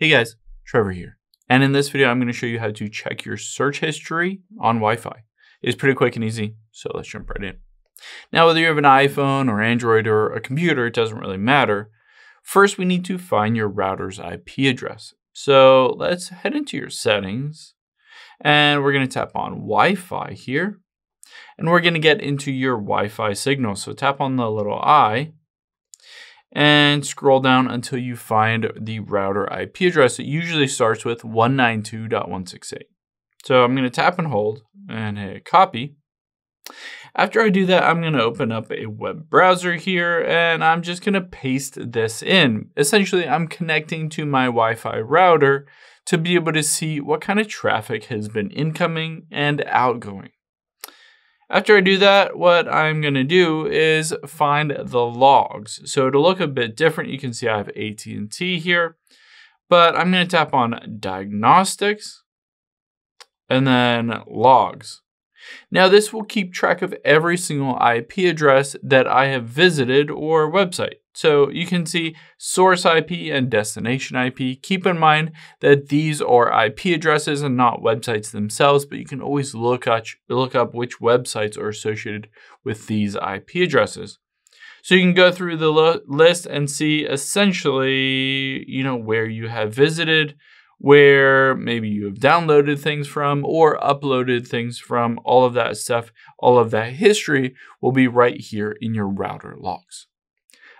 Hey guys, Trevor here. And in this video, I'm going to show you how to check your search history on Wi-Fi. It's pretty quick and easy, so let's jump right in. Now, whether you have an iPhone or Android or a computer, it doesn't really matter. First, we need to find your router's IP address. So let's head into your settings and we're going to tap on Wi-Fi here. And we're going to get into your Wi-Fi signal. So tap on the little I and scroll down until you find the router IP address. It usually starts with 192.168. So I'm going to tap and hold and hit copy. After I do that, I'm going to open up a web browser here and I'm just going to paste this in. Essentially, I'm connecting to my Wi-Fi router to be able to see what kind of traffic has been incoming and outgoing. After I do that, what I'm going to do is find the logs. So to look a bit different, you can see I have AT&T here, but I'm going to tap on diagnostics and then logs. Now this will keep track of every single IP address that I have visited or website. So you can see source IP and destination IP. Keep in mind that these are IP addresses and not websites themselves, but you can always look, at, look up which websites are associated with these IP addresses. So you can go through the list and see essentially, you know, where you have visited, where maybe you have downloaded things from or uploaded things from, all of that stuff, all of that history will be right here in your router logs.